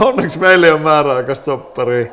Onneksi meillä ei ole määräaikaista sopparia.